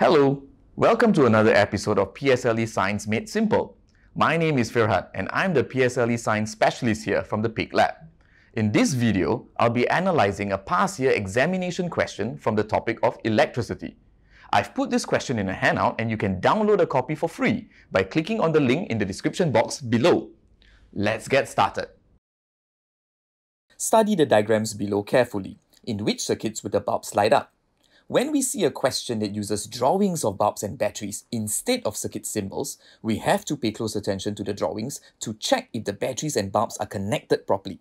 Hello, welcome to another episode of PSLE Science Made Simple. My name is Firhad and I'm the PSLE Science Specialist here from the Pique Lab. In this video, I'll be analysing a past year examination question from the topic of electricity. I've put this question in a handout and you can download a copy for free by clicking on the link in the description box below. Let's get started. Study the diagrams below carefully, in which circuits would the bulbs light up. When we see a question that uses drawings of bulbs and batteries instead of circuit symbols, we have to pay close attention to the drawings to check if the batteries and bulbs are connected properly.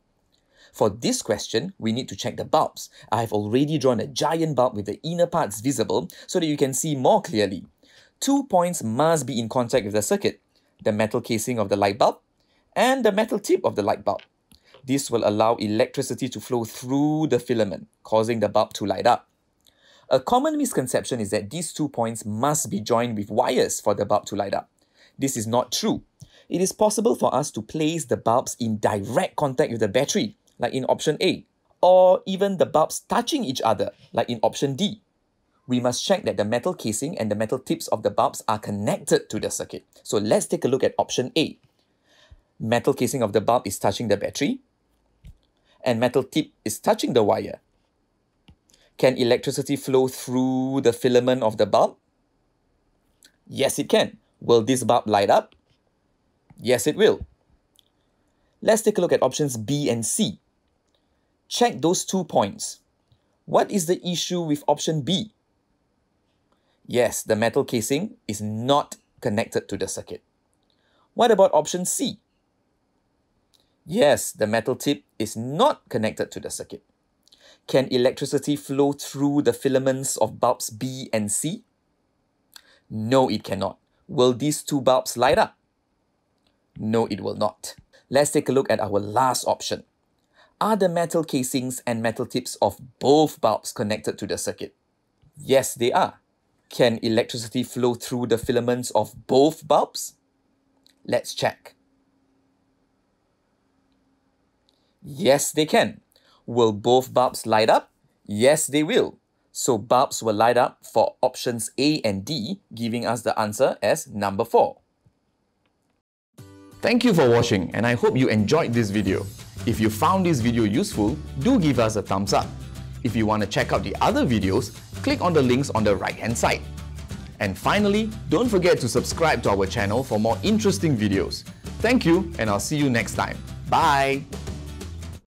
For this question, we need to check the bulbs. I have already drawn a giant bulb with the inner parts visible so that you can see more clearly. Two points must be in contact with the circuit, the metal casing of the light bulb and the metal tip of the light bulb. This will allow electricity to flow through the filament, causing the bulb to light up. A common misconception is that these two points must be joined with wires for the bulb to light up. This is not true. It is possible for us to place the bulbs in direct contact with the battery, like in option A, or even the bulbs touching each other, like in option D. We must check that the metal casing and the metal tips of the bulbs are connected to the circuit. So let's take a look at option A. Metal casing of the bulb is touching the battery, and metal tip is touching the wire. Can electricity flow through the filament of the bulb? Yes, it can. Will this bulb light up? Yes, it will. Let's take a look at options B and C. Check those two points. What is the issue with option B? Yes, the metal casing is not connected to the circuit. What about option C? Yes, the metal tip is not connected to the circuit. Can electricity flow through the filaments of bulbs B and C? No, it cannot. Will these two bulbs light up? No, it will not. Let's take a look at our last option. Are the metal casings and metal tips of both bulbs connected to the circuit? Yes, they are. Can electricity flow through the filaments of both bulbs? Let's check. Yes, they can. Will both bulbs light up? Yes, they will. So bulbs will light up for options A and D, giving us the answer as number 4. Thank you for watching and I hope you enjoyed this video. If you found this video useful, do give us a thumbs up. If you want to check out the other videos, click on the links on the right hand side. And finally, don't forget to subscribe to our channel for more interesting videos. Thank you and I'll see you next time. Bye!